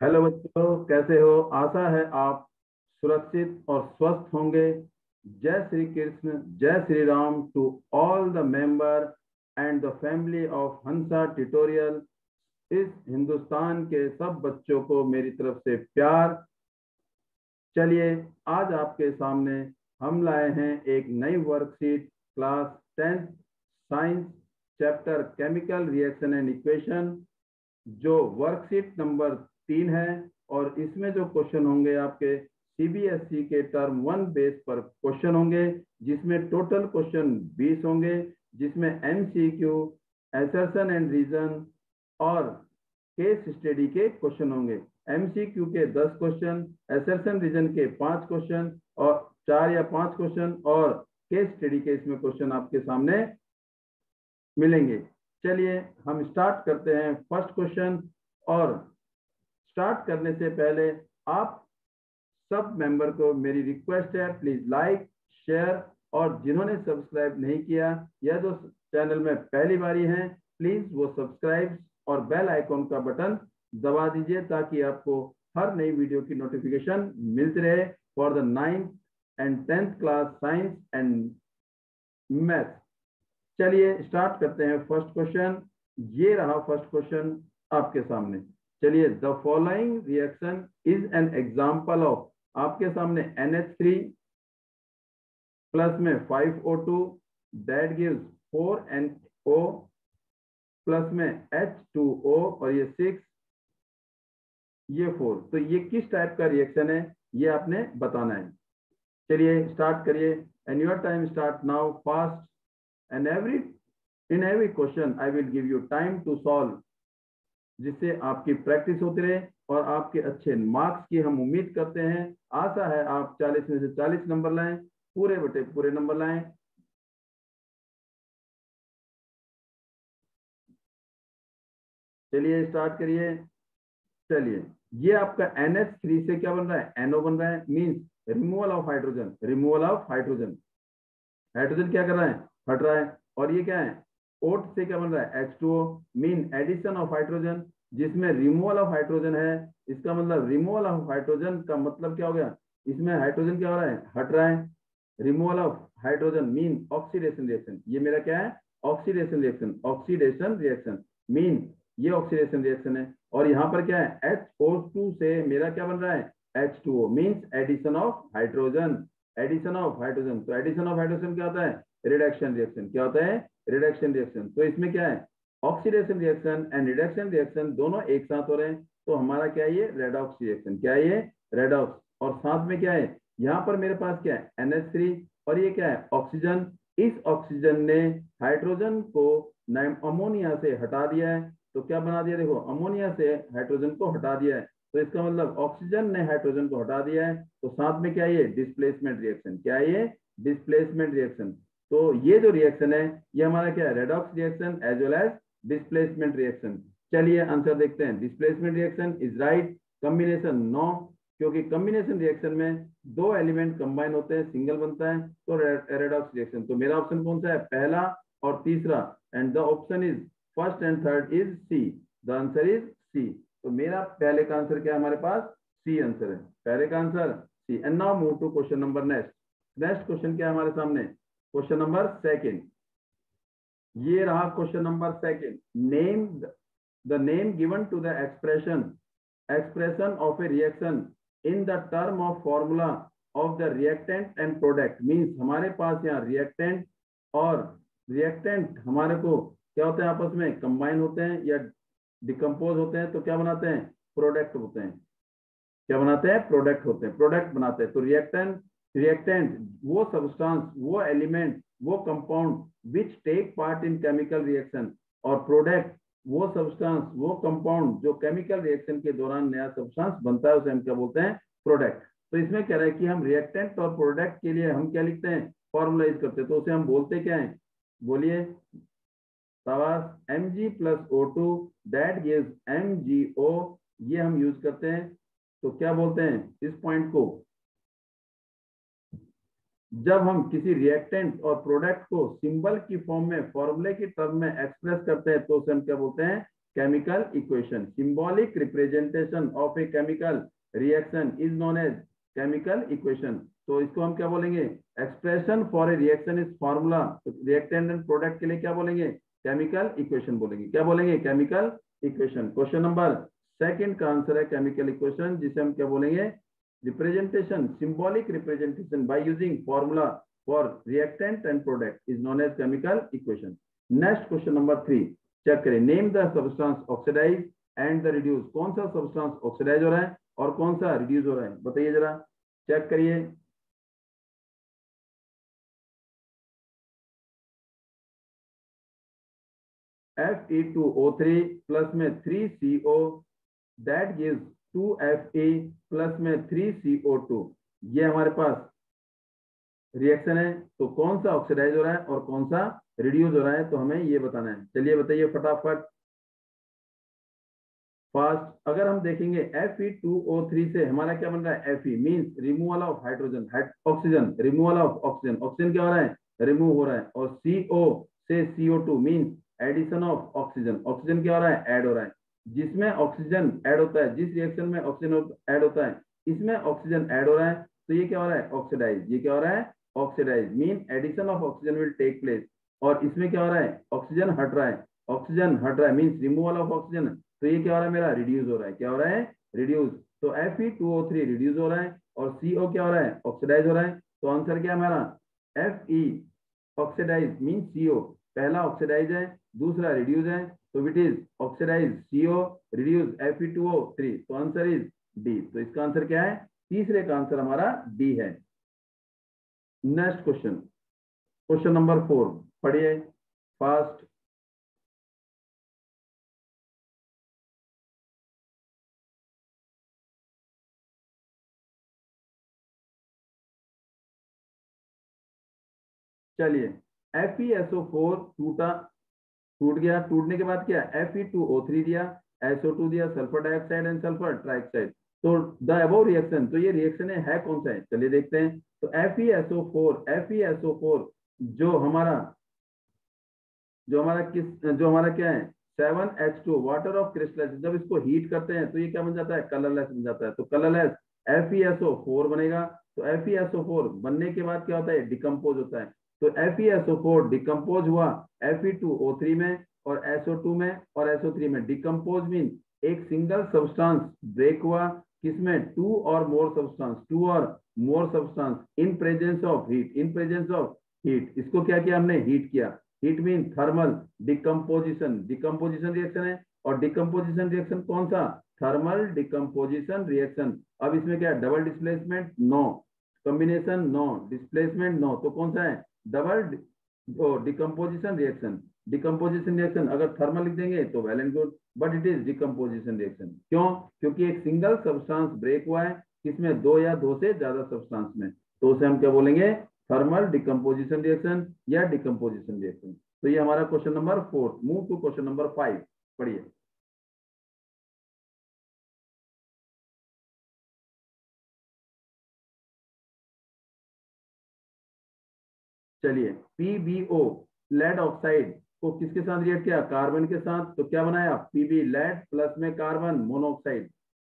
Hello बच्चों, कैसे हो? आशा है आप सुरक्षित और स्वस्थ होंगे। जय श्री कृष्ण, जय Shri Ram to all the member and the family of Hansa tutorial इस हिंदुस्तान के सब बच्चों को मेरी तरफ़ से प्यार। चलिए, आज आपके सामने हम लाए हैं एक नई worksheet class tenth science chapter chemical reaction and equation जो वर्कशीट नंबर तीन है और इसमें जो क्वेश्चन होंगे आपके सीबीएसई के टर्म वन बेस पर क्वेश्चन होंगे, जिसमें टोटल क्वेश्चन 20 होंगे, जिसमें एमसीक्यू एसर्शन एंड रीजन और केस स्टडी के क्वेश्चन होंगे। एमसीक्यू के 10 क्वेश्चन एसर्शन रीजन के पाँच क्वेश्चन और चार या पाँच क्वेश्चन और केस स्टडी के इसमें क्वेश्चन आपके सामने मिलेंगे। चलिए हम स्टार्ट करते हैं फ़र्स्ट क्वेश्चन और स्टार्ट करने से पहले आप सब मेंबर को मेरी रिक्वेस्ट है प्लीज़ लाइक शेयर और जिन्होंने सब्सक्राइब नहीं किया, या जो चैनल में पहली बारी हैं प्लीज़ वो सब्सक्राइब और बेल आइकॉन का बटन दबा दीजिए ताकि आपको हर नई वीडियो की नोटिफिकेशन मिलती रहे for the ninth and tenth class science and math चलिए स्टार्ट करते हैं फ़र्स्ट क्वेश्चन ये रहा फ़र्स्ट क्वेश्चन आपके सामने। चलिए the following reaction is an example of आपके सामने NH3 प्लस में 5O2 that gives 4NO plus में एच H2O और ये 6 ये 4 तो ये किस टाइप का रिएक्शन है? ये आपने बताना है। चलिए स्टार्ट करिए। And your time start now fast and every in every question I will give you time to solve जिससे आपकी प्रैक्टिस होती रहे और आपके अच्छे मार्क्स की हम उम्मीद करते हैं। आशा है आप 40 में से 40 नंबर लाएँ, पूरे बटे पूरे नंबर लाएँ। चलिए स्टार्ट करिए। चलिए, ये आपका NH3 से क्या बन रहा है? NO बन रहा है means removal of hydrogen removal of hydrogen hydrogen क्या कर रहा है? हट रहा है, और ये क्या है? ओट से क्या बन रहा है? H2O mean addition of hydrogen जिसमें रिमूवल ऑफ़ हाइड्रोजन है। इसका मतलब रिमूवल ऑफ़ हाइड्रोजन का मतलब क्या हो गया? इसमें हाइड्रोजन क्या हो रहा है? हट रहा है। Removal of hydrogen mean oxidation reaction ये मेरा क्या है? Oxidation reaction oxidation reaction mean ये ऑक्सीडेशन रिएक्शन है। और यहाँ पर क्या है? HO2 से मेरा क्या बन रहा है? H2O means addition of hydrogen addition of hydrogen तो एडिशन ऑफ़ हाइड्रोजन क्या होता है? रिडक्शन रिएक्शन क्या होता है? रिडक्शन रिएक्शन तो इसमें क्या है? Oxidation reaction and reduction reaction दोनों एक साथ हो रहे हैं। तो हमारा क्या ये? रेडॉक्स रिएक्शन क्या है ये? रेडॉक्स और साथ में क्या है? यहाँ पर मेरे पास क्या है? NH3 और ये क्या है? ऑक्सीजन इस ऑक्सीजन ने हाइड्रोजन को अमोनिया से हटा दिया है। तो क्या बना दिया? देखो अमोनिया से हाइड्रोजन को हटा दिया है। तो इसका मतलब ऑक्सीजन ने हाइड्रोजन को हटा दिया है। तो साथ में क्या ये? डिस्प्लेसमेंट रिएक्शन क्या ये? डिस्प्लेसमेंट रिएक्शन तो ये जो रिएक्शन है, ये हमारा क्या है? Redox reaction as well as displacement reaction चलिए आंसर देखते हैं। Displacement reaction is right combination no क्योंकि कॉम्बिनेशन रिएक्शन में दो एलिमेंट कंबाइन होते हैं सिंगल बनता है तो रेडॉक्स रिएक्शन तो मेरा ऑप्शन कौन सा है? पहला और तीसरा। And the option is first and third is C the answer is C तो मेरा पहले का आंसर क्या है हमारे पास? सी आंसर है। पहले का answer C and now move to question number next next question क्या है हमारे सामने? क्वेश्चन नंबर सेकेंड ये रहा question number second name the name given to the expression expression of a reaction in the term of formula of the reactant and product means हमारे पास यहाँ reactant और रिएक्टेंट हमारे को क्या होते हैं आपस में? कंबाइन होते हैं या डिकम्पोज होते हैं तो क्या बनाते हैं? प्रोडक्ट होते हैं। क्या बनाते हैं? प्रोडक्ट होते हैं। प्रोडक्ट बनाते हैं। तो रिएक्टेंट रिएक्टेंट वो सब्सटेंस वो एलिमेंट वो compound which take part in chemical reaction और प्रोडक्ट वो सब्सटेंस वो कंपाउंड जो केमिकल रिएक्शन के दौरान नया सब्सटेंस बनता है, उसे हम क्या बोलते हैं? प्रोडक्ट तो इसमें कह रहा है कि हम रिएक्टेंट और प्रोडक्ट के लिए हम क्या लिखते हैं? फॉर्मुलाइज करते हैं। तो उसे हम बोलते क्या है? बोलिए। M G plus O two that gives M G O ये हम यूज़ करते हैं। तो क्या बोलते हैं? इस पॉइंट को जब हम किसी रिएक्टेंट और प्रोडक्ट को सिंबल की फॉर्म में फॉर्मूले की टर्म में एक्सप्रेस करते हैं तो उसे हम क्या बोलते हैं? Chemical equation symbolic representation of a chemical reaction is known as chemical equation तो इसको हम क्या बोलेंगे? Expression for a reaction is formula reactant and product के लिए क्या बोलेंगे? केमिकल इक्वेशन बोलेंगे। क्या बोलेंगे? Chemical equation question number second का आंसर है केमिकल इक्वेशन जिसे हम क्या बोलेंगे? Representation symbolic representation by using formula for reactant and product is known as chemical equation next question number three check करें. Name the substance oxidise and the reduce कौन सा substance oxidise हो रहा है और कौन सा रिड्यूस हो रहा है? बताइए जरा। चेक करिए। Fe2O3 प्लस में 3CO that gives 2Fe plus में 3CO2 ये हमारे पास रिएक्शन है तो कौन सा ऑक्सीडाइज हो रहा है और कौन सा रिड्यूस हो रहा है तो हमें ये बताना है। चलिए बताइए फटाफट। फास्ट अगर हम देखेंगे Fe2O3 से हमारा क्या बन रहा है? Fe means removal of hydrogen oxygen removal of oxygen oxygen क्या हो रहा है? रिमूव हो रहा है। और CO से CO2 means addition of oxygen oxygen क्या हो रहा है? एड हो रहा है। जिसमें ऑक्सीजन ऐड होता है जिस रिएक्शन में ऑक्सीजन ऐड होता है इसमें ऑक्सीजन ऐड हो रहा है तो ये क्या हो रहा है ऑक्सीडाइज ये क्या हो रहा है oxidise mean addition of oxygen will take place और इसमें क्या हो रहा है ऑक्सीजन हट रहा है ऑक्सीजन हट रहा है मीन रिमूवल ऑफ़ ऑक्सीजन तो ये क्या हो रहा है मेरा रिड्यूस हो रहा है क्या हो रहा है रिड्यूस तो Fe2O3 रिड्यूस हो रहा है और CO क्या हो रहा है ऑक्सीडाइज हो रहा है तो आंसर क्या है हमारा Fe ऑक्सीडाइज मीन CO पहला ऑक्सीडाइज है दूसरा रिड्यूस है तो it is oxidise CO reduce Fe2O3 तो आंसर इज़ डी तो इसका आंसर क्या है? तीसरे का आंसर हमारा डी है। Next question question number four पढ़िए। फास्ट चलिए। FeSO4 टूटा टूट गया। टूटने के बाद क्या? Fe2O3 दिया एसओ टू दिया sulphur dioxide and sulphur trioxide तो द अबव रिएक्शन तो ये रिएक्शन है, कौन सा है? चलिए देखते हैं। तो FeSO4 FeSO4 जो हमारा जो हमारा किस जो हमारा क्या है? 7H2 वाटर ऑफ़ क्रिस्टलाइज जब इसको हीट करते हैं तो ये क्या बन जाता है? कलरलेस बन जाता है। तो कलरलेस एफ़ एसओ फोर बनेगा। तो एफ़ एसओ फोर बनने के बाद क्या होता है? डिकम्पोज होता है। तो FeSO4 डिकम्पोज हुआ Fe2O3 में और SO2 में और SO3 में। डिकम्पोज मीन एक सिंगल सब्सटेंस ब्रेक हुआ किसमें? टू और मोर सब्सटेंस टू और more substance in presence of heat in presence of heat इसको क्या किया हमने? हीट किया। Heat mean thermal decomposition decomposition reaction है और डिकम्पोजिशन रिएक्शन कौन सा? थर्मल डिकम्पोजिशन रिएक्शन अब इसमें क्या double displacement no combination no displacement no तो कौन सा है? Double decomposition reaction decomposition reaction अगर थर्मल लिख देंगे तो well and good but it is decomposition reaction क्यों? क्योंकि एक सिंगल सब्सटेंस ब्रेक हुआ है इसमें दो या दो से ज़्यादा सब्सटेंस में। तो उसे हम क्या बोलेंगे? थर्मल डिकम्पोजिशन रिएक्शन या डिकम्पोजिशन रिएक्शन तो ये हमारा question number fourth move to question number five पढ़िए। चलिए पीबीओ लेड ऑक्साइड को किसके साथ रिएक्ट किया? कार्बन के साथ। तो क्या बनाया? पीबी लेड प्लस में कार्बन मोनोऑक्साइड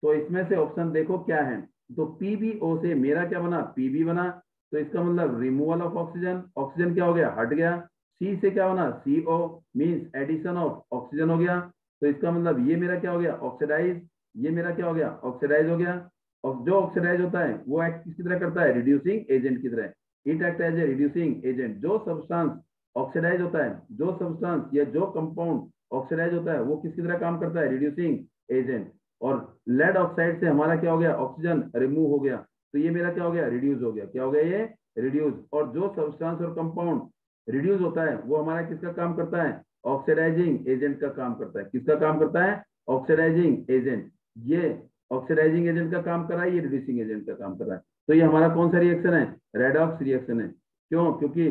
तो इसमें से ऑप्शन देखो क्या है। तो पीबीओ से मेरा क्या बना? पीबी बना। तो इसका मतलब रिमूवल ऑफ़ ऑक्सीजन ऑक्सीजन क्या हो गया? हट गया। सी से क्या बना? CO means addition of oxygen हो गया। तो इसका मतलब ये मेरा क्या हो गया? ऑक्सीडाइज ये मेरा क्या हो गया? ऑक्सीडाइज हो गया। और जो ऑक्सीडाइज होता है, वो एक्ट किसकी तरह करता है? रिड्यूसिंग एजेंट की तरह। It act as a reducing agent जो सब्सटेंस ऑक्सीडाइज होता है, जो सब्सटेंस या जो कंपाउंड ऑक्सीडाइज होता है, वो किसकी तरह काम करता है? रिड्यूसिंग एजेंट और लेड ऑक्साइड से हमारा क्या हो गया? ऑक्सीजन रिमूव हो गया। तो ये मेरा क्या हो गया? रिड्यूस हो गया। क्या हो गया ये? रिड्यूस और जो सब्सटेंस और कंपाउंड रिड्यूस होता है, वो हमारा किसका काम करता है? ऑक्सीडाइजिंग एजेंट का काम करता है। किसका काम करता है? ऑक्सीडाइजिंग एजेंट ये ऑक्सीडाइजिंग एजेंट का काम कर रहा है, ये रिड्यूसिंग एजेंट का काम कर रहा है। तो ये हमारा कौन सा रिएक्शन है? रेडॉक्स रिएक्शन है। क्यों? क्योंकि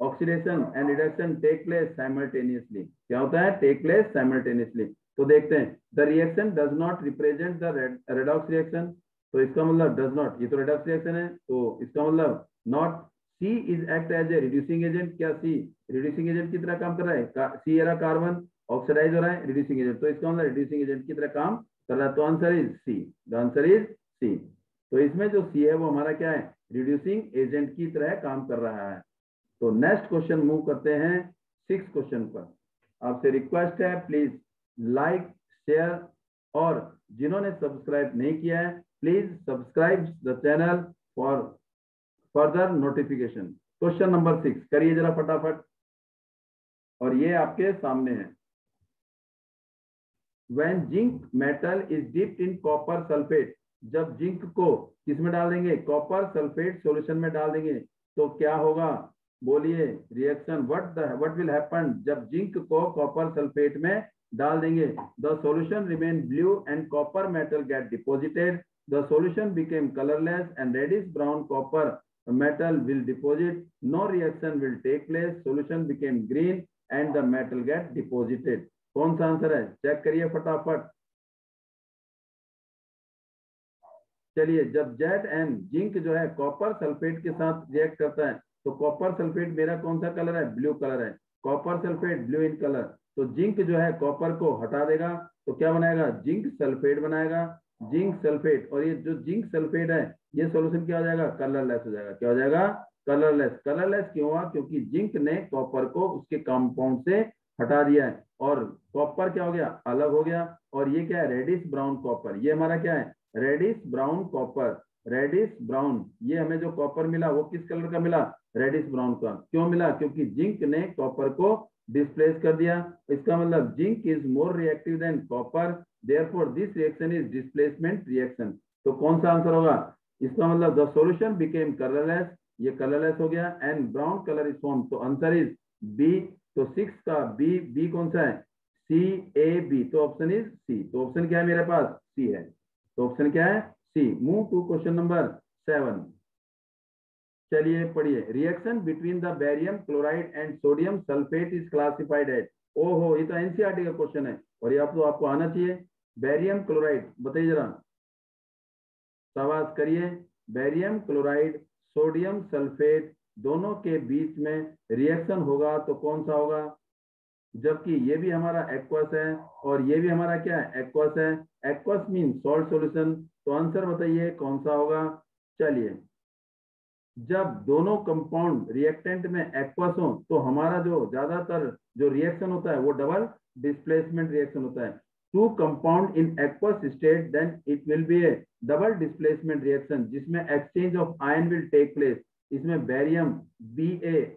oxidation and reduction take place simultaneously क्या होता है? टेक प्लेस साइमल्टेनियसली तो देखते हैं। The reaction does not represent the redox reaction तो इसका मतलब डज नॉट ये तो रेडॉक्स रिएक्शन है। तो इसका मतलब not C is act as a reducing agent क्या सी रिड्यूसिंग एजेंट की तरह काम कर रहा है? सी एरा कार्बन ऑक्सीडाइज हो रहा है रिड्यूसिंग एजेंट तो इसका मतलब रिड्यूसिंग एजेंट की तरह काम कर रहा है। तो answer is C the answer is C तो इसमें जो सी है वो हमारा क्या है? रिड्यूसिंग एजेंट की तरह काम कर रहा है। तो नेक्स्ट क्वेश्चन मूव करते हैं सिक्स क्वेश्चन पर। आपसे रिक्वेस्ट है प्लीज़ लाइक शेयर और जिन्होंने सब्सक्राइब नहीं किया है please subscribe the channel for further notification question number six करिए जरा फटाफट। और ये आपके सामने है। When zinc metal is dipped in copper sulfate जब जिंक को किसमें डाल देंगे? कॉपर सल्फेट सॉल्यूशन में डाल देंगे। तो क्या होगा? बोलिए reaction what the what will happen जब जिंक को कॉपर सल्फेट में डाल देंगे? The solution remain blue and copper metal get deposited the solution became colourless and reddish brown copper metal will deposit. No reaction will take place. Solution became green and the metal get deposited. कौन सा answer है? Check करिए फटाफट। चलिए, जब jet and zinc जो है copper sulphate के साथ रिएक्ट करता है तो कॉपर सल्फेट मेरा कौन सा कलर है? ब्लू कलर है। Copper sulphate blue in colour तो जिंक जो है कॉपर को हटा देगा तो क्या बनाएगा? जिंक सल्फेट बनाएगा। जिंक सल्फेट, और ये जो जिंक सल्फेट है, ये सॉल्यूशन क्या हो जाएगा? कलरलेस हो जाएगा। क्या हो जाएगा? कलरलेस कलरलेस क्यों हुआ? क्योंकि जिंक ने कॉपर को उसके कंपाउंड से हटा दिया है। और कॉपर क्या हो गया? अलग हो गया। और ये क्या है? रेडिश ब्राउन कॉपर ये हमारा क्या है? Reddish brown copper reddish brown ये हमें जो कॉपर मिला, वो किस कलर का मिला? रेडिस ब्राउन का। क्यों मिला? क्योंकि जिंक ने कॉपर को डिस्प्लेस कर दिया। इसका मतलब zinc is more reactive than copper therefore this reaction is displacement reaction तो कौन सा आंसर होगा? इसका मतलब द सॉल्यूशन बिकेम कलरलेस ये कलरलेस हो गया and brown colour is form तो आंसर इज़ बी तो सिक्स का बी बी कौन सा है? सी ए बी तो ऑप्शन इज़ सी तो ऑप्शन क्या है मेरे पास? सी है। तो ऑप्शन क्या है? C move to question number seven चलिए पढ़िए। Reaction between the barium chloride and sodium sulphate is classified at ओहो, ये तो एनसीआरटी का क्वेश्चन है। और ये आप तो आपको आना चाहिए। बैरियम क्लोराइड बताइए जरा। सवाल करिए। बैरियम क्लोराइड सोडियम सल्फेट दोनों के बीच में रिएक्शन होगा तो कौन सा होगा? जबकि ये भी हमारा एक्वस है और ये भी हमारा क्या है? एक्वस है। एक्वस मीन सॉल्ट सॉल्यूशन तो आंसर बताइए, कौन सा होगा? चलिए। जब दोनों कंपाउंड रिएक्टेंट में एक्वस हो तो हमारा जो ज़्यादातर जो रिएक्शन होता है, वो डबल डिस्प्लेसमेंट रिएक्शन होता है। Two compound in aqueous state then it will be a double displacement reaction जिसमें exchange of ion will take place इसमें बैरियम बी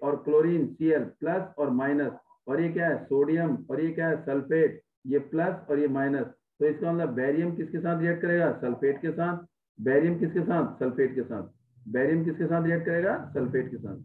और क्लोरीन सी एल प्लस और माइनस और ये क्या है? सोडियम और ये क्या है? सल्फेट, ये प्लस और ये माइनस। तो इसका मतलब बैरियम किसके साथ रिएक्ट करेगा? सल्फेट के साथ। बैरियम किसके साथ? सल्फेट के साथ। बैरियम किसके साथ रिएक्ट करेगा? सल्फेट के साथ।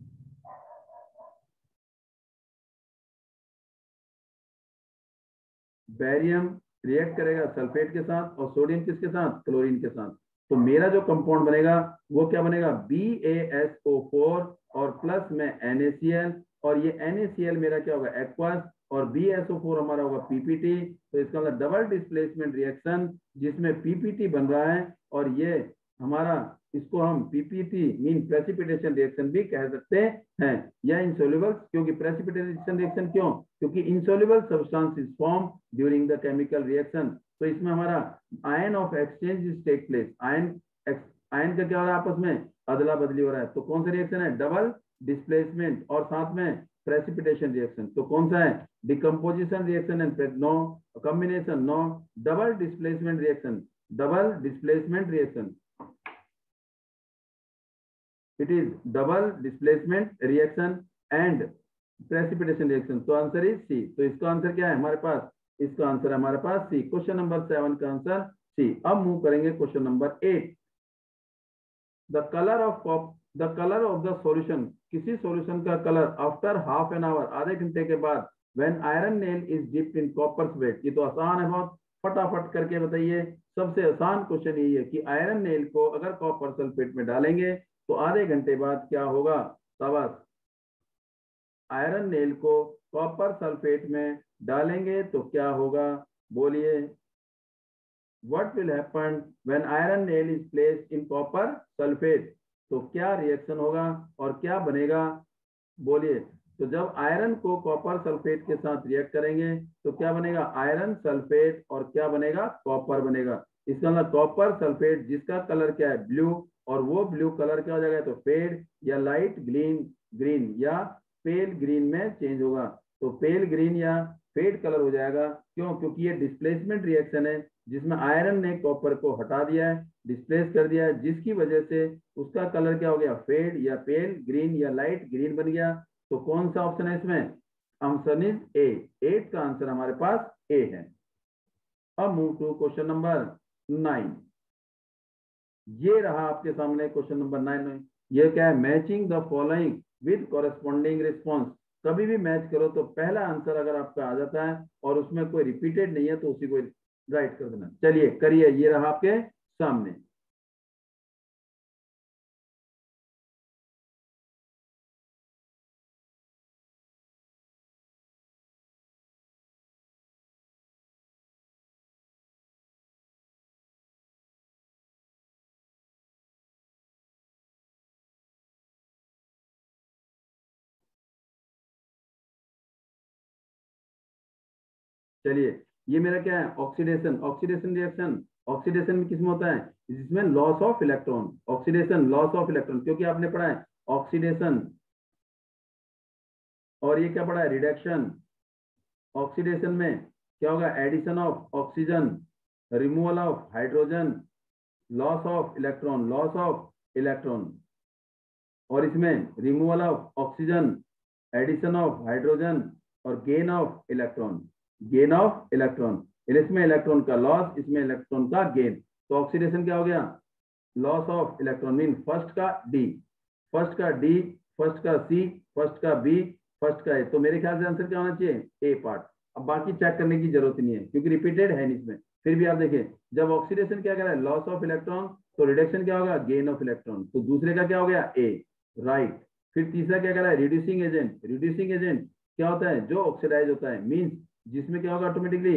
बैरियम रिएक्ट करेगा सल्फेट के साथ और सोडियम किसके साथ? क्लोरीन के साथ। तो मेरा जो कंपाउंड बनेगा, वो क्या बनेगा? B A S O four और प्लस में NaCl और ये NaCl मेरा क्या होगा? एक्वास और BSO4 हमारा होगा पीपीटी तो इसका मतलब डबल डिस्प्लेसमेंट रिएक्शन जिसमें पीपीटी बन रहा है और ये हमारा, इसको हम पीपीटी मीन प्रेसिपिटेशन रिएक्शन भी कह सकते हैं, या इंसोल्युबल क्योंकि प्रेसिपिटेशन रिएक्शन क्यों? क्योंकि insoluble substance is form during the chemical reaction तो इसमें हमारा ion of exchange is take place ion ion का क्या हो रहा है आपस में? अदला बदली हो रहा है। तो कौन सा रिएक्शन है? डबल डिस्प्लेसमेंट और साथ में प्रेसिपिटेशन रिएक्शन तो कौन सा है? Decomposition reaction and no combination no double displacement reaction double displacement reaction it is double displacement reaction and precipitation reaction तो आंसर इज़ सी तो इसका आंसर क्या है? हमारे पास, इसका आंसर हमारे पास सी क्वेश्चन नंबर सेवन का आंसर सी अब मूव करेंगे question number eight the colour of the colour of the solution किसी सॉल्यूशन का colour after half an hour आधे घंटे के बाद when iron nail is dipped in copper sweat ये तो आसान है बहुत, फटाफट करके बताइए। सबसे आसान क्वेश्चन यही है कि आयरन नेल को अगर कॉपर सल्फेट में डालेंगे तो आधे घंटे बाद क्या होगा? तबस आयरन नेल को कॉपर सल्फेट में डालेंगे तो क्या होगा? बोलिए। What will happen when iron nail is placed in copper sulfate तो क्या रिएक्शन होगा और क्या बनेगा? बोलिए। तो जब आयरन को कॉपर सल्फेट के साथ रिएक्ट करेंगे तो क्या बनेगा? आयरन सल्फेट और क्या बनेगा? कॉपर बनेगा। इसका मतलब कॉपर सल्फेट जिसका कलर क्या है? ब्लू और वो ब्लू कलर क्या हो जाएगा? तो फेड या लाइट ग्रीन ग्रीन या पेल ग्रीन में चेंज होगा। तो पेल ग्रीन या फेड कलर हो जाएगा। क्यों? क्योंकि ये डिस्प्लेसमेंट रिएक्शन है। जिसमें आयरन ने कॉपर को हटा दिया है डिस्प्लेस कर दिया है, जिसकी वजह से उसका कलर क्या हो गया? फेड या पेल ग्रीन या लाइट ग्रीन बन गया। तो कौन सा ऑप्शन है इसमें? आंसर इज़ ए एट का आंसर हमारे पास ए है। अब move to question number nine ये रहा आपके सामने क्वेश्चन नंबर नाइन में। ये क्या है? Matching the following with corresponding response कभी भी मैच करो तो पहला आंसर अगर आपका आ जाता है और उसमें कोई रिपीटेड नहीं है तो उसी को राइट कर देना। चलिए करिए ये रहा आपके सामने। चलिए ये मेरा क्या है? ऑक्सीडेशन ऑक्सीडेशन रिएक्शन ऑक्सीडेशन में किसमें होता है? जिसमें loss of electron oxidation loss of electron क्योंकि आपने पढ़ा है ऑक्सीडेशन और ये क्या पढ़ा है? रिडक्शन ऑक्सीडेशन में क्या होगा? Addition of oxygen removal of hydrogen loss of electron loss of electron और इसमें removal of oxygen addition of hydrogen और gain of electron gain of electron. इसमें इलेक्ट्रॉन का लॉस इसमें इलेक्ट्रॉन का गेन तो ऑक्सीडेशन क्या हो गया? Loss of electron mean first का डी फ़र्स्ट का डी फ़र्स्ट का सी फ़र्स्ट का बी फ़र्स्ट का ए तो मेरे ख्याल से आंसर क्या होना चाहिए? ए पार्ट अब बाकी चेक करने की ज़रूरत नहीं है, क्योंकि रिपीटेड है इसमें। फिर भी आप देखें जब ऑक्सीडेशन क्या कह रहा है लॉस ऑफ़ इलेक्ट्रॉन तो रिडक्शन क्या होगा? गेन ऑफ़ इलेक्ट्रॉन तो दूसरे का क्या हो गया? ए राइट फिर तीसरा क्या कह रहा है रिड्यूसिंग एजेंट रिड्यूसिंग एजेंट क्या होता है? जो ऑक्सीडाइज होता है। मीन्स जिसमें क्या होगा ऑटोमेटिकली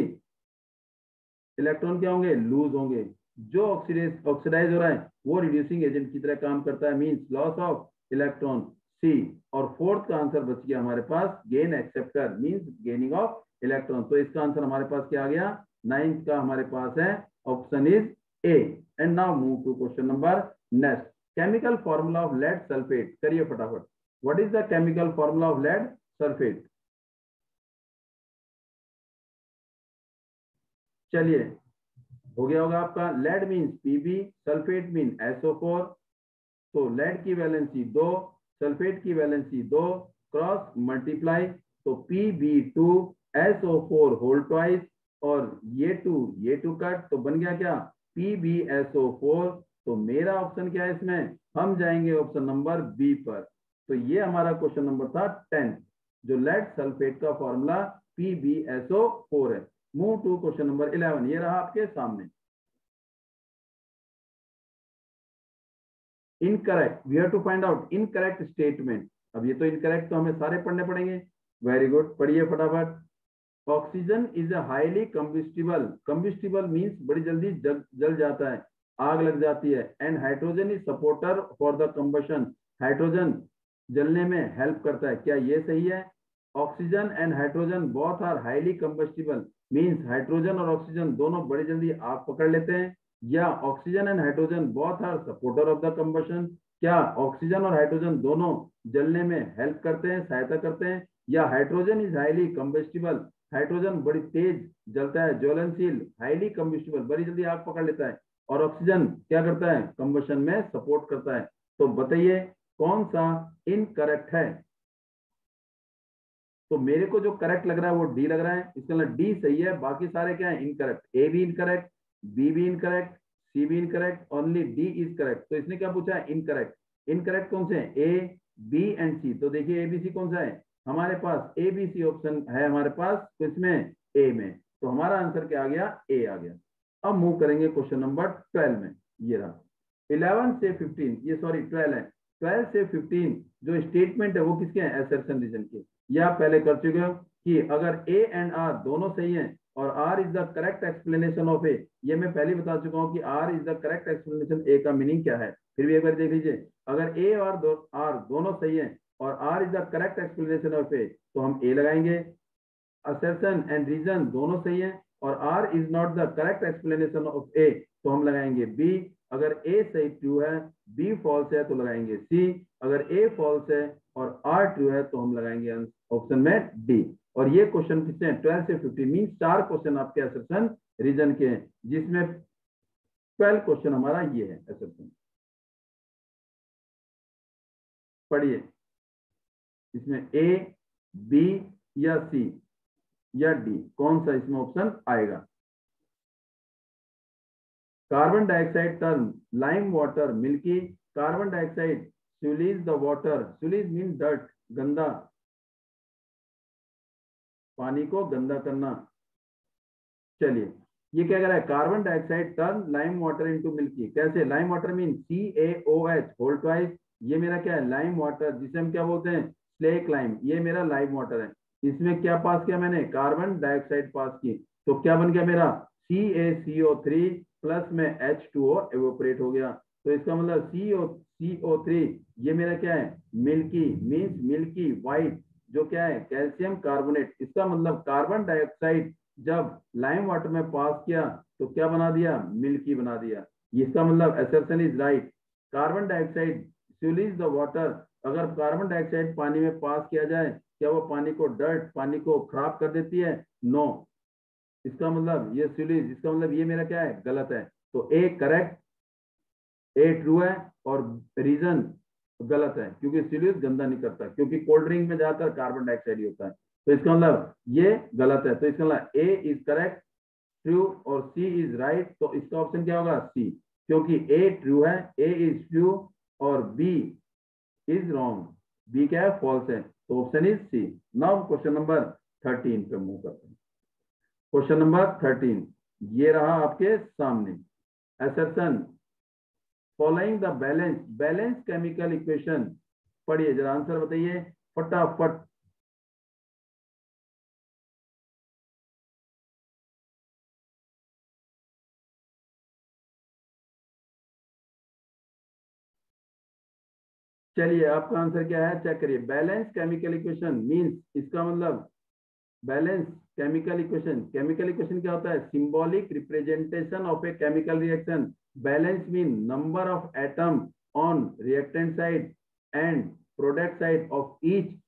इलेक्ट्रॉन क्या होंगे? लूज होंगे। जो ऑक्सीडेज ऑक्सीडाइज हो रहा है, वो रिड्यूसिंग एजेंट की तरह काम करता है means loss of electron C और फोर्थ का आंसर बच गया हमारे पास gain acceptor means gaining of electron तो इसका आंसर हमारे पास क्या आ गया? नाइन्थ का हमारे पास है option is A and now move to question number next chemical formula of lead sulphate करिए फटाफट। What is the chemical formula of lead sulphate चलिए, हो गया होगा आपका lead means PB sulphate mean SO4 तो लेड की वैलेंसी दो सल्फेट की वैलेंसी दो क्रॉस मल्टीप्लाई तो P B two SO4 whole twice और ये टू ये टू कट तो बन गया क्या? पी बी एसओ फोर तो मेरा ऑप्शन क्या है इसमें? हम जाएँगे ऑप्शन नंबर बी पर। तो ये हमारा क्वेश्चन नंबर था टेंथ जो लेड सल्फेट का formula P B S O four है। Move to question number eleven ये रहा आपके सामने। Incorrect we have to find out incorrect statement अब ये तो इनकरेक्ट तो हमें सारे पढ़ने पड़ेंगे। वेरी गुड पढ़िए फटाफट। Oxygen is a highly combustible combustible means बड़ी जल्दी जल, जल जाता है आग लग जाती है। And hydrogen is supporter for the combustion hydrogen जलने में हेल्प करता है। क्या ये सही है? Oxygen and hydrogen both are highly combustible means hydrogen और ऑक्सीजन दोनों बड़ी जल्दी आग पकड़ लेते हैं। या ऑक्सीजन एंड हाइड्रोजन बहुत are supporter of the combustion क्या ऑक्सीजन और हाइड्रोजन दोनों जलने में हेल्प करते हैं, सहायता करते हैं? या hydrogen is highly combustible hydrogen बड़ी तेज जलता है, ज्वलनशील हाईली कम्बेस्टिबल बड़ी जल्दी आग पकड़ लेता है। और ऑक्सीजन क्या करता है? कंबशन में सपोर्ट करता है। तो बताइए, कौन सा इनकरेक्ट है? तो मेरे को जो करेक्ट लग रहा है वो डी लग रहा है। इसका मतलब डी सही है, बाकी सारे क्या है? इनकरेक्ट ए भी इनकरेक्ट बी भी इनकरेक्ट सी भी incorrect only D is correct तो इसने क्या पूछा है? इनकरेक्ट इनकरेक्ट कौन से है? ए बी एंड सी तो देखिए एबीसी कौन सा है? हमारे पास ए बी सी ऑप्शन है हमारे पास तो इसमें ए में। तो हमारा आंसर क्या आ गया? ए आ गया। अब मूव करेंगे क्वेश्चन नंबर ट्वेल्व में। ये रहा। इलेवन से फिफ्टीन ये सॉरी ट्वेल्व है। ट्वेल्व से फिफ्टीन जो स्टेटमेंट है वो किसके हैं? एसरसन रीजन के। या पहले कर चुके हो कि अगर ए एंड आर दोनों सही हैं और R is the correct explanation of A ये मैं पहले बता चुका हूँ कि R is the correct explanation A का मीनिंग क्या है। फिर भी एक बार देख लीजिए अगर ए और दो, आर दोनों सही है और R is the correct explanation of A तो हम ए लगाएँगे। असर्सन एंड रीजन दोनों सही है और R is not the correct explanation of A तो हम लगाएँगे बी अगर ए सही ट्रू है बी फॉल्स है तो लगाएँगे सी अगर ए फॉल्स है और आर ट्रू है तो हम लगाएँगे ऑप्शन में डी और ये क्वेश्चन कितने ट्वेल्व से फिफ्टीन मीन चार क्वेश्चन आपके असर्सन रीजन के हैं, जिसमें ट्वेल्व क्वेश्चन हमारा ये है असर्सन पढ़िए। इसमें ए बी या सी या डी कौन सा इसमें ऑप्शन आएगा? Carbon dioxide term lime water milky carbon dioxide sullies the water sullies mean dirt गंदा। पानी को गंदा करना। चलिए, ये क्या कह रहा है? Carbon dioxide turn lime water into milky कैसे? Lime water mean C A O H whole twice ये मेरा क्या है? लाइम वाटर जिसे हम क्या बोलते हैं? स्लेक लाइम ये मेरा लाइम वाटर है। इसमें क्या पास किया मैंने? कार्बन डाइऑक्साइड पास की तो क्या बन गया मेरा? C A C O three plus में एच टू ओ एवोपरेट हो गया। तो इसका मतलब सी ओ सी ओ थ्री ये मेरा क्या है? मिल्की मीन्स मिल्की व्हाइट जो क्या है? कैल्शियम कार्बोनेट इसका मतलब कार्बन डाइऑक्साइड जब लाइम वाटर में पास किया तो क्या बना दिया? मिल्की बना दिया। इसका मतलब assertion is right carbon dioxide sullies the water अगर कार्बन डाइऑक्साइड पानी में पास किया जाए, क्या वो पानी को डर्ट पानी को खराब कर देती है? नो इसका मतलब ये स्यूलीज इसका मतलब ये मेरा क्या है? गलत है। तो ए करेक्ट ए ट्रू है और रीजन गलत है, क्योंकि स्यूलीज गंदा नहीं करता, क्योंकि कोल्ड ड्रिंक में ज़्यादातर कार्बन डाइऑक्साइड ही होता है। तो इसका मतलब ये गलत है। तो इसका मतलब ए इज़ करेक्ट ट्रू और सी इज़ राइट तो इसका ऑप्शन क्या होगा? सी क्योंकि ए ट्रू है ए इज़ ट्रू और बी इज़ रॉन्ग बी क्या है? फॉल्स है। तो option is C now question number thirteen पे मूव करते हैं। क्वेश्चन नंबर थर्टीन ये रहा आपके सामने. Assertion following the balance balance chemical equation पढ़िए, जरा आंसर बताइए. फटाफट. चलिए, आपका आंसर क्या है? चेक करिए. बैलेंस केमिकल इक्वेशन मींस इसका मतलब balance chemical equation chemical equation क्या होता है? Symbolic representation of a chemical reaction balance mean number of atom on reactant side and product side of each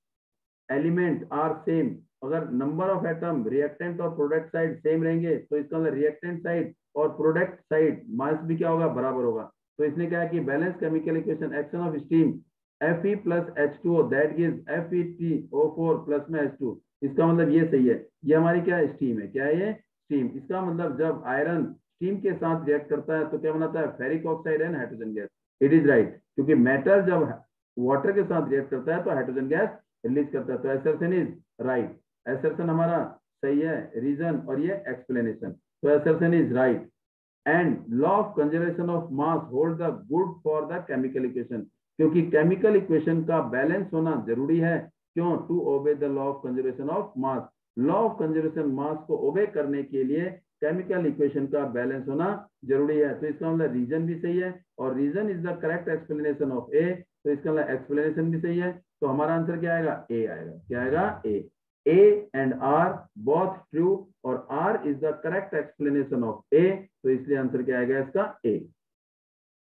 element are same अगर number of atom reactant और product side same रहेंगे तो इसका मतलब reactant side और product side mass भी क्या होगा? बराबर होगा। तो इसने क्या कि balance chemical equation action of steam Fe plus H2O that gives FeTO4 plus में H2 इसका मतलब ये सही है, ये हमारी क्या स्टीम है, क्या ये स्टीम इसका मतलब जब आयरन स्टीम के साथ रिएक्ट करता है तो क्या बनाता है? Ferric oxide and hydrogen gas it is right क्योंकि मेटल जब वाटर के साथ रिएक्ट करता है तो हाइड्रोजन गैस रिलीज़ करता है। तो एसरसन इज़ राइट एसरसन हमारा सही है रीजन और ये एक्सप्लेनेशन तो assertion is right and law of conservation of mass hold the good for the chemical equation क्योंकि केमिकल इक्वेशन का बैलेंस होना ज़रूरी है। क्यों? To obey the law of conservation of mass law of conservation mass को obey करने के लिए केमिकल इक्वेशन का बैलेंस होना ज़रूरी है। तो इसका मतलब रीजन भी सही है और reason is the correct explanation of A तो इसका मतलब एक्सप्लेनेशन भी सही है। तो हमारा आंसर क्या आएगा? ए आएगा। क्या आएगा? A A and R both true और R is the correct explanation of A तो इसलिए आंसर क्या आएगा इसका? ए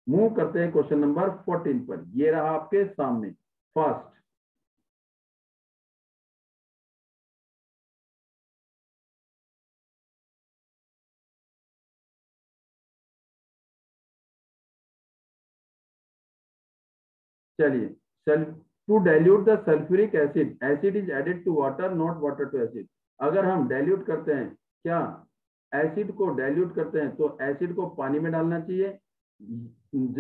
मूव करते हैं क्वेश्चन नंबर 14 पर। ये रहा आपके सामने। फ़र्स्ट चलिए to dilute the sulphuric acid acid is added to water not water to acid अगर हम डाइल्यूट करते हैं, क्या? एसिड को डाइल्यूट करते हैं तो एसिड को पानी में डालना चाहिए,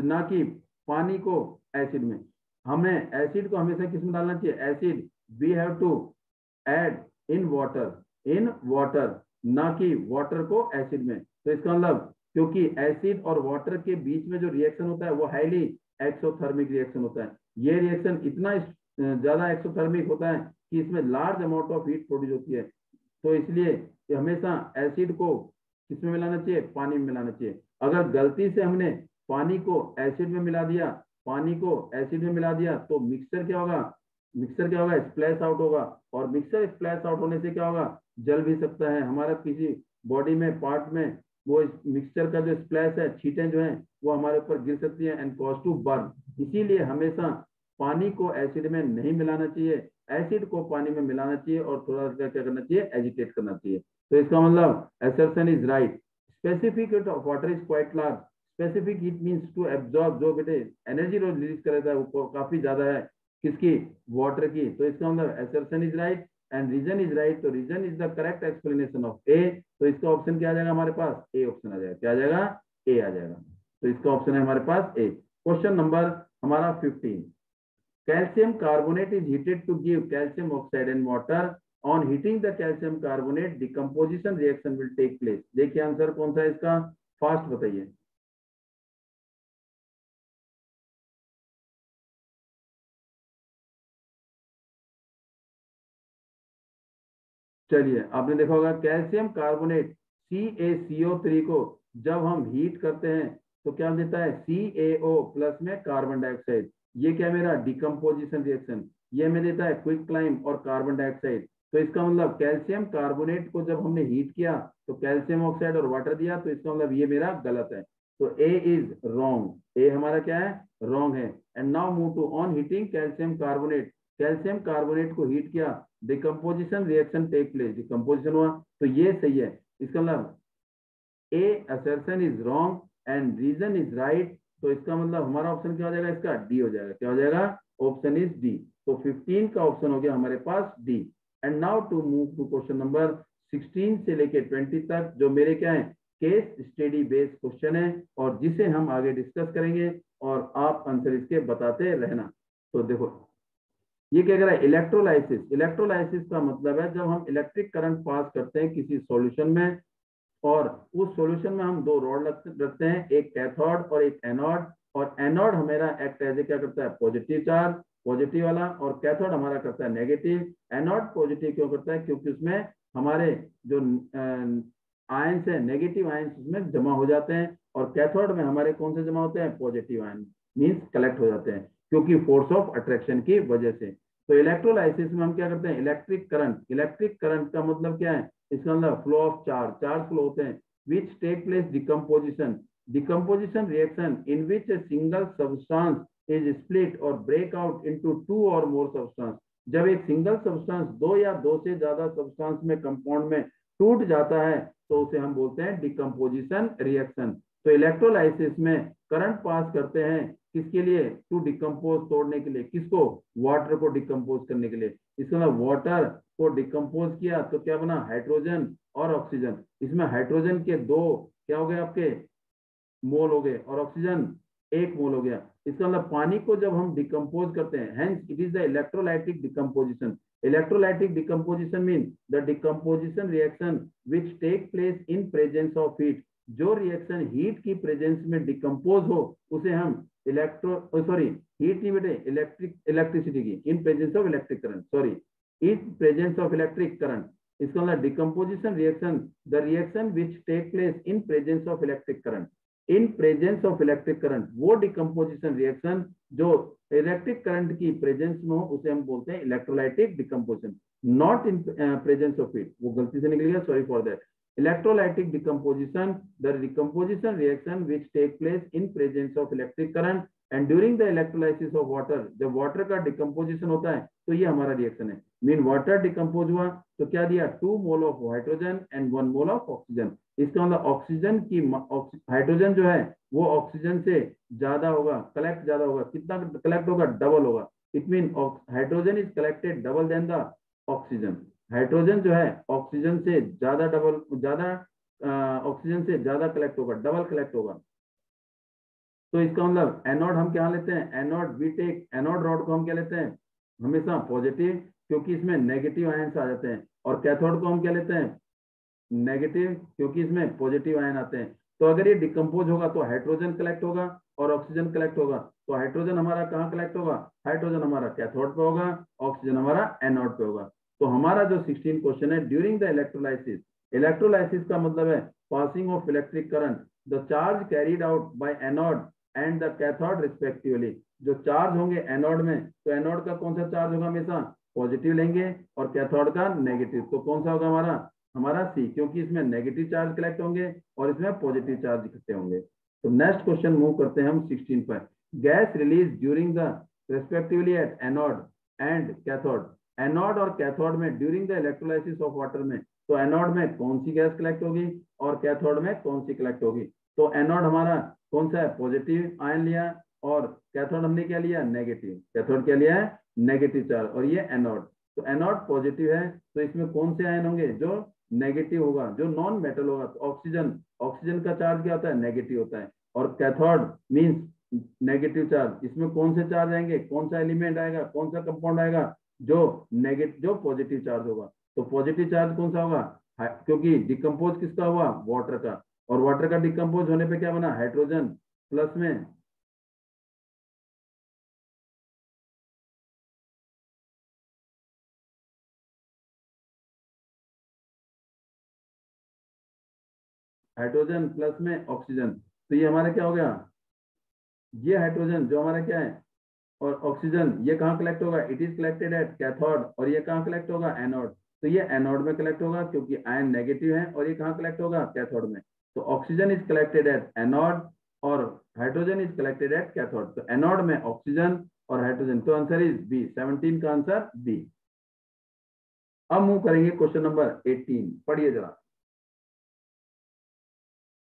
ना कि पानी को एसिड में। हमें एसिड को हमेशा किसमें डालना चाहिए? Acid we have to add in water in water ना कि वाटर को एसिड में। तो इसका मतलब क्योंकि एसिड और वाटर के बीच में जो रिएक्शन होता है, वो हाईली एक्सोथर्मिक रिएक्शन होता है। ये रिएक्शन इतना ज़्यादा एक्सोथर्मिक होता है कि इसमें large amount of heat produce होती है। तो इसलिए हमेशा एसिड को किसमें मिलाना चाहिए? पानी में मिलाना चाहिए। अगर गलती से हमने पानी को एसिड में मिला दिया, पानी को एसिड में मिला दिया तो मिक्सचर क्या होगा? मिक्सर क्या होगा? स्प्लैश आउट होगा। और मिक्सर स्प्लैश आउट होने से क्या होगा? जल भी सकता है। हमारा किसी बॉडी में पार्ट में वो मिक्सचर का जो स्प्लैश है छीटें जो है वो हमारे ऊपर गिर सकती है एंड कॉज टू बर्न इसीलिए हमेशा पानी को एसिड में नहीं मिलाना चाहिए. एसिड को पानी में मिलाना चाहिए और थोड़ा सा क्या करना चाहिए एजिटेट करना चाहिए. तो इसका मतलब assertion is right specific of water is quite large specific it means to absorb जो बेटे एनर्जी रोज रिलीज़ करेगा वो काफ़ी ज़्यादा है किसकी? वाटर की. तो इसका मतलब assertion is right and reason is right तो reason is the correct explanation of A तो इसका ऑप्शन क्या आ जाएगा हमारे पास? ए ऑप्शन आ जाएगा. क्या आ जाएगा? ए आ जाएगा. तो इसका ऑप्शन है हमारे पास ए क्वेश्चन नंबर हमारा 15 calcium carbonate is heated to give calcium oxide and water on heating the calcium carbonate decomposition reaction will take place देखिए आंसर कौन सा है इसका? फास्ट बताइए. चलिए, आपने देखा होगा calcium carbonate C A CO three को जब हम हीट करते हैं तो क्या देता है? सी ए ओ प्लस में कार्बन डाइऑक्साइड ये क्या मेरा डिकम्पोजिशन रिएक्शन ये में देता है क्विक क्लाइम और कार्बन डाइऑक्साइड तो इसका मतलब कैल्शियम कार्बोनेट को जब हमने हीट किया तो कैल्शियम ऑक्साइड और वाटर दिया तो इसका मतलब ये मेरा गलत है। तो ए इज़ रॉन्ग ए हमारा क्या है? रॉन्ग है। And now move to on heating calcium carbonate calcium carbonate को हीट किया। Decomposition reaction take place decomposition हुआ। तो ये सही है। इसका मतलब A is wrong and reason is right तो इसका मतलब हमारा ऑप्शन क्या हो जाएगा? इसका डी हो जाएगा। क्या हो जाएगा? ऑप्शन इज़ डी तो 15 का ऑप्शन हो गया हमारे पास D and now to move to question number 16 से लेके 20 तक, जो मेरे क्या है? केस स्टडी बेस्ड क्वेश्चन है और जिसे हम आगे डिस्कस करेंगे और आप आंसर इसके बताते रहना। तो देखो, ये क्या कह रहा है? इलेक्ट्रोलाइसिस इलेक्ट्रोलाइसिस का मतलब है जब हम इलेक्ट्रिक करंट पास करते हैं किसी सॉल्यूशन में और उस सॉल्यूशन में हम दो रॉड रखते हैं, एक कैथोड और एक एनोड और एनोड हमारा एक्ट एज क्या करता है? पॉजिटिव चार्ज पॉजिटिव वाला, और कैथोड हमारा करता है नेगेटिव एनोड पॉजिटिव क्यों करता है? क्योंकि उसमें हमारे जो आयंस है नेगेटिव आयंस उसमें जमा हो जाते हैं, और कैथोड में हमारे कौन से जमा होते हैं? पॉजिटिव आयन मीन्स कलेक्ट हो जाते हैं, क्योंकि फोर्स ऑफ़ अट्रैक्शन की वजह से। तो इलेक्ट्रोलाइसिस में हम क्या करते हैं? इलेक्ट्रिक करंट इलेक्ट्रिक करंट का मतलब क्या है? इसका मतलब flow of charge charge flow होते हैं which take place decomposition decomposition reaction in which a single substance is split और ब्रेक आउट इनटू टू और मोर सब्सटेंस जब एक सिंगल सब्सटेंस दो या दो से ज़्यादा सब्सटेंस में कंपाउंड में टूट जाता है तो उसे हम बोलते हैं डिकम्पोजिशन रिएक्शन तो इलेक्ट्रोलाइसिस में करंट पास करते हैं किसके लिए? टू डिकम्पोज तोड़ने के लिए। किसको? वाटर को डिकम्पोज करने के लिए। मतलब वाटर को डिकम्पोज किया तो क्या बना? हाइड्रोजन और ऑक्सीजन इसमें हाइड्रोजन के दो क्या हो गए आपके? मोल हो गए और ऑक्सीजन एक मोल हो गया। इसका मतलब पानी को जब हम डिकम्पोज करते हैं it is the electrolytic decomposition electrolytic decomposition mean the decomposition reaction which take place in presence of heat जो रिएक्शन हीट की प्रेजेंस में डिकम्पोज हो, उसे हम इलेक्ट्रो सॉरी हीट नहीं बेटे इलेक्ट्रिक इलेक्ट्रिसिटी की in presence of electric current sorry in presence of electric current इसका मतलब decomposition reaction the reaction which take place in presence of electric current in presence of electric current वो decomposition reaction जो electric current की presence में हो, उसे हम बोलते हैं electrolytic decomposition not in presence of heat वो गलती से निकल गया sorry for that electrolytic decomposition, the decomposition reaction which take place in presence of electric current and during the electrolysis of water, जब water का decomposition होता है तो ये हमारा reaction है मीन water decompose हुआ तो क्या दिया two mole of hydrogen and one mole of oxygen इसका मतलब ऑक्सीजन की हाइड्रोजन जो है वो ऑक्सीजन से ज़्यादा होगा कलेक्ट ज़्यादा होगा कितना कलेक्ट होगा डबल होगा it mean hydrogen is collected double then the oxygen hydrogen जो है, ऑक्सीजन से ज़्यादा डबल ज़्यादा ऑक्सीजन से ज़्यादा कलेक्ट होगा डबल कलेक्ट होगा। तो इसका मतलब एनोड हम क्या लेते हैं? Anode we take anode rod को हम क्या लेते हैं? हमेशा पॉजिटिव क्योंकि इसमें नेगेटिव आयन्स आ जाते हैं। और कैथोड को हम क्या लेते हैं? नेगेटिव क्योंकि इसमें पॉजिटिव आयन आते हैं। तो अगर ये डिकम्पोज होगा तो हाइड्रोजन कलेक्ट होगा और ऑक्सीजन कलेक्ट होगा। तो हाइड्रोजन हमारा कहाँ कलेक्ट होगा? हाइड्रोजन हमारा कैथोड पे होगा ऑक्सीजन हमारा एनोड पे होगा। तो हमारा जो 16 क्वेश्चन है ड्यूरिंग द इलेक्ट्रोलाइसिस इलेक्ट्रोलाइसिस का मतलब है passing of electric current the charge carried out by anode and the cathode respectively जो चार्ज होंगे एनोड में तो एनोड का कौन सा चार्ज होगा हमेशा? पॉजिटिव लेंगे और कैथोड का नेगेटिव तो कौन सा होगा हमारा? हमारा सी क्योंकि इसमें नेगेटिव चार्ज कलेक्ट होंगे और इसमें पॉजिटिव चार्ज इकट्ठे होंगे। तो नेक्स्ट क्वेश्चन मूव करते हैं हम 16 पर। Gas release during the respectively at anode and cathode anode और कैथोड में during the electrolysis of water में तो एनोड में कौन सी गैस कलेक्ट होगी और कैथोड में कौन सी कलेक्ट होगी? तो एनोड हमारा कौन सा है? पॉजिटिव आयन लिया और कैथोड हमने क्या लिया? नेगेटिव कैथोड क्या लिया है? नेगेटिव चार्ज और ये एनोड। तो एनोड पॉजिटिव है तो इसमें कौन से आयन होंगे? जो नेगेटिव होगा, जो नॉन मेटल होगा तो ऑक्सीजन ऑक्सीजन का चार्ज क्या होता है? नेगेटिव होता है। और कैथोड मींस नेगेटिव चार्ज इसमें कौन से चार्ज आएँगे? कौन सा एलिमेंट आएगा? कौन सा कंपाउंड आएगा? जो नेगेटिव जो पॉजिटिव चार्ज होगा तो पॉजिटिव चार्ज कौन सा होगा? क्योंकि डिकम्पोज किसका हुआ? वाटर का। और वाटर का डिकम्पोज होने पे क्या बना? हाइड्रोजन प्लस में। हाइड्रोजन प्लस में ऑक्सीजन तो ये हमारा क्या हो गया? ये हाइड्रोजन जो हमारा क्या है? और ऑक्सीजन ये कहाँ कलेक्ट होगा? It is collected at cathode और ये कहाँ कलेक्ट होगा? एनोड तो ये एनोड में कलेक्ट होगा क्योंकि आयन नेगेटिव है और ये कहाँ कलेक्ट होगा? कैथोड में. तो oxygen is collected at anode और hydrogen is collected at cathode तो एनोड में ऑक्सीजन और हाइड्रोजन तो आंसर इज़ बी 17 का आंसर बी अब मूव करेंगे क्वेश्चन नंबर 18 पढ़िए जरा.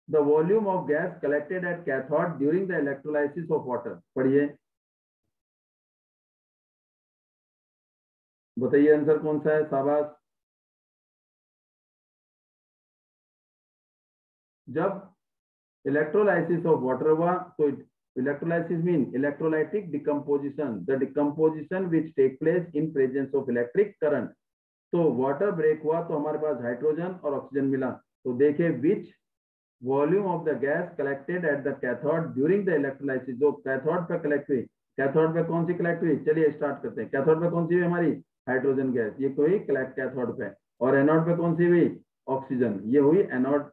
The volume of gas collected at cathode during the electrolysis of water. पढ़िए. बताइए आंसर कौन सा है? शाबाश। जब इलेक्ट्रोलाइसिस ऑफ़ वाटर हुआ तो electrolysis mean electrolytic decomposition the decomposition which take place in presence of electric current तो वाटर ब्रेक हुआ तो हमारे पास हाइड्रोजन और ऑक्सीजन मिला। तो देखे which volume of the gas collected at the cathode during the electrolysis जो कैथोड पे कलेक्ट हुई कैथोड पे कौन सी कलेक्ट हुई? चलिए स्टार्ट करते हैं। कैथोड पे कौन सी हुई हमारी? हाइड्रोजन गैस, ये कोई कलेक्ट कैथोड पे और एनोड पे कौन सी हुई? ऑक्सीजन। ये हुई एनोड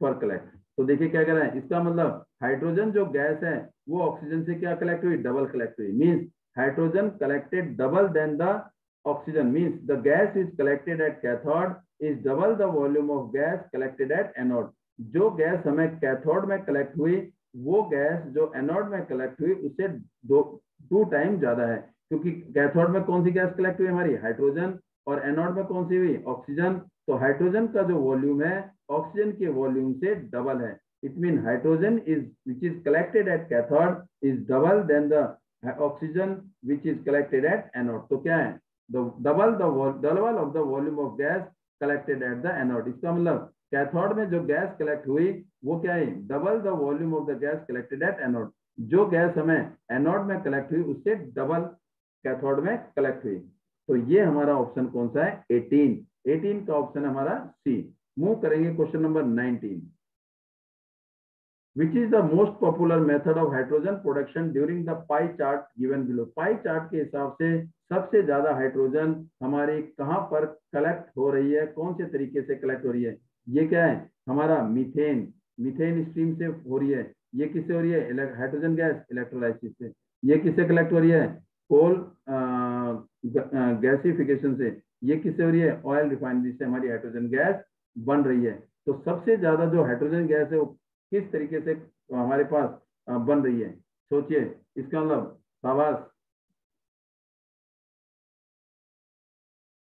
पर कलेक्ट। तो देखिए क्या कह रहे हैं, इसका मतलब हाइड्रोजन जो गैस है, वो ऑक्सीजन से क्या कलेक्ट हुई? डबल कलेक्ट हुई। Means hydrogen collected double than the oxygen. Means the gas is collected at cathode, is double the volume of gas collected at anode. जो गैस हमें कैथोड में कलेक्ट हुई, वो गैस जो एनोड में collect हुई उससे दो टू टाइम ज़्यादा है। क्योंकि कैथोड में कौन सी गैस कलेक्ट हुई? हमारी हाइड्रोजन। और एनोड में कौन सी हुई? ऑक्सीजन। तो हाइड्रोजन का जो वॉल्यूम है, ऑक्सीजन के वॉल्यूम से डबल है। It mean hydrogen is which is collected at cathode is double than the oxygen which is collected at anode तो क्या है? Double double of the volume of gas collected at the anode इसका मतलब cathode में जो gas collect हुई, वो क्या है? Double the volume of the gas collected at anode जो गैस हमें एनोड में कलेक्ट हुई, उससे डबल कैथोड में कलेक्ट हुई। तो ये हमारा ऑप्शन कौन सा है? 18 18 का ऑप्शन हमारा सी मूव करेंगे question number 19 which is the most popular method of hydrogen production during the pie chart given below? Pie chart के हिसाब से सबसे ज़्यादा हाइड्रोजन हमारी कहाँ पर कलेक्ट हो रही है? कौन से तरीके से कलेक्ट हो रही है? ये क्या है? हमारा मीथेन मीथेन स्ट्रीम से हो रही है। ये किससे हो रही है? हाइड्रोजन गैस इलेक्ट्रोलाइसिस से। ये किससे कलेक्ट हो रही है? कोल गैसिफिकेशन से ये किससे हो रही है? ऑयल रिफाइनरी से हमारी हाइड्रोजन गैस बन रही है। तो सबसे ज़्यादा जो हाइड्रोजन गैस है वो किस तरीके से हमारे पास बन रही है? सोचिए, इसका मतलब शाबाश।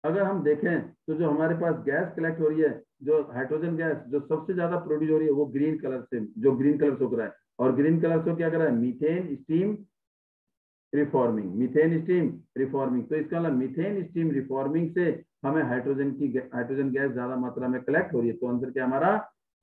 अगर हम देखें तो जो हमारे पास गैस कलेक्ट हो रही है, जो हाइड्रोजन गैस जो सबसे ज़्यादा प्रोड्यूस हो रही है, वो ग्रीन कलर से, जो ग्रीन कलर से रहा है और ग्रीन कलर से क्या कर रहा है? Methane steam reforming methane steam reforming तो इसका मतलब मीथेन स्टीम रिफॉर्मिंग से हमें हाइड्रोजन की हाइड्रोजन गैस ज़्यादा मात्रा में कलेक्ट हो रही है। तो आंसर क्या हमारा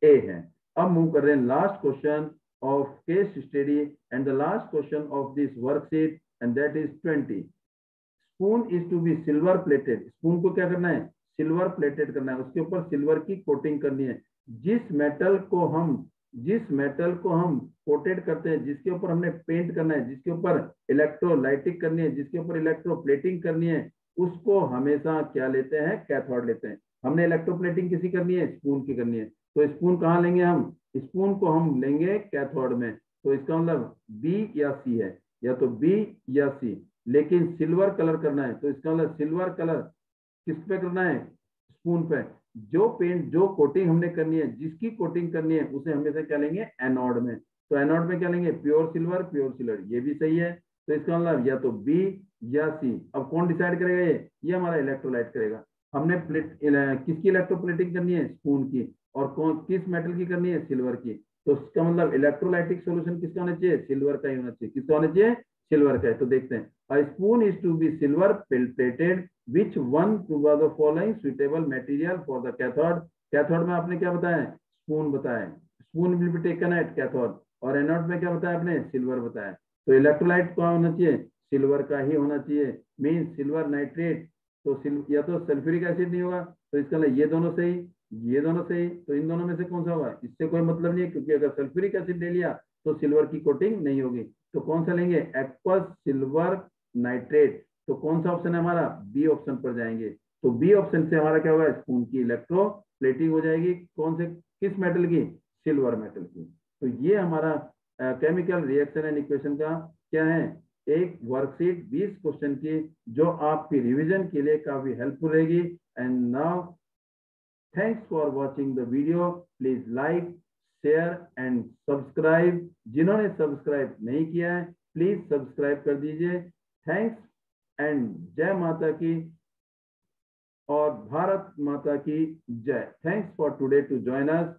ए है। अब मूव कर रहे हैं last question of case study and the last question of this worksheet and that is twenty spoon is to be silver plated spoon को क्या करना है? सिल्वर प्लेटेड करना है। उसके ऊपर सिल्वर की कोटिंग करनी है। जिस मेटल को हम जिस मेटल को हम कोटेड करते हैं, जिसके ऊपर हमने पेंट करना है, जिसके ऊपर इलेक्ट्रोलाइटिक करनी है, जिसके ऊपर इलेक्ट्रोप्लेटिंग करनी है, उसको हमेशा क्या लेते हैं? कैथोड लेते हैं। हमने इलेक्ट्रोप्लेटिंग किसी करनी है? स्पून की करनी है। तो स्पून कहाँ लेंगे हम? स्पून को हम लेंगे कैथोड में। तो इसका मतलब बी या सी है। या तो बी या सी लेकिन सिल्वर कलर करना है। तो इसका मतलब सिल्वर कलर किस पे करना है? स्पून पे। जो पेंट जो कोटिंग हमने करनी है, जिसकी कोटिंग करनी है, उसे हमेशा क्या लेंगे? एनोड में। तो एनोड में क्या लेंगे? प्योर सिल्वर प्योर सिल्वर ये भी सही है। तो इसका मतलब या तो बी या सी अब कौन डिसाइड करेगा ये? ये हमारा इलेक्ट्रोलाइट करेगा। हमने प्लेट किसकी इलेक्ट्रोप्लेटिंग करनी है? स्पून की। और कौन, किस मेटल की करनी है? सिल्वर की। तो इसका मतलब इलेक्ट्रोलाइटिक सोल्यूशन किसका होना चाहिए? सिल्वर का ही होना चाहिए। किसका होना चाहिए? सिल्वर का है तो देखते हैं। Spoon is to be silver plated which one to the following suitable material for the cathode cathode में आपने क्या बताया स्पून बताया spoon will be taken at cathode और एनोड में क्या बताया आपने? सिल्वर बताया तो इलेक्ट्रोलाइट कौन होना चाहिए? सिल्वर का ही होना चाहिए। मीन सिल्वर नाइट्रेट तो या तो सल्फ्यूरिक एसिड नहीं होगा। तो इसका मतलब ये दोनों सही, ये दोनों सही तो इन दोनों में से कौन सा होगा? इससे कोई मतलब नहीं है, क्योंकि अगर सल्फ्यूरिक एसिड ले लिया तो सिल्वर की कोटिंग नहीं होगी। तो कौन सा लेंगे? एक्वस सिल्वर नाइट्रेट तो कौन सा ऑप्शन है हमारा? बी ऑप्शन पर जाएँगे। तो बी ऑप्शन से हमारा क्या होगा? स्पून की इलेक्ट्रो प्लेटिंग हो जाएगी। कौन से? किस मेटल की? सिल्वर मेटल की। तो ये हमारा केमिकल रिएक्शन एंड इक्वेशन का क्या है? एक वर्कशीट 20 क्वेश्चन की, जो आपकी रिवीजन के लिए काफ़ी हेल्पफुल रहेगी। And now thanks for watching the video please like share and subscribe जिन्होंने सब्सक्राइब नहीं किया है प्लीज़ सब्सक्राइब कर दीजिए। थैंक्स एंड जय माता की और भारत माता की जय। Thanks for today to join us